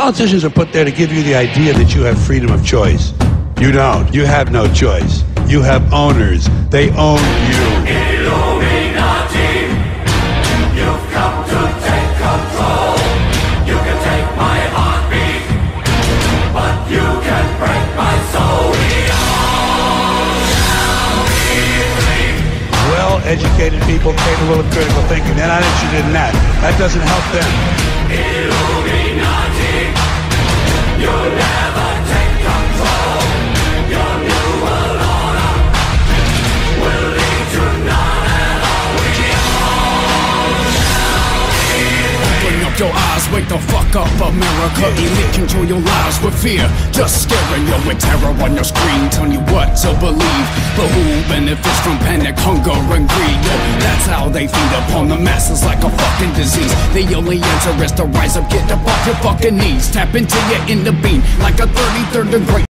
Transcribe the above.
Politicians are put there to give you the idea that you have freedom of choice. You don't. You have no choice. You have owners. They own you. Illuminati, you've come to take control. You can take my heartbeat, but you can break my soul. Well-educated people capable of critical thinking. They're not interested in that. That doesn't help them. Wake the fuck up, America. Elite control your lives with fear, just scaring you with terror on your screen, telling you what to believe. But who benefits from panic, hunger, and greed? That's how they feed upon the masses like a fucking disease. The only answer is to rise up, get up off your fucking knees, tap into your inner being like a 33rd degree.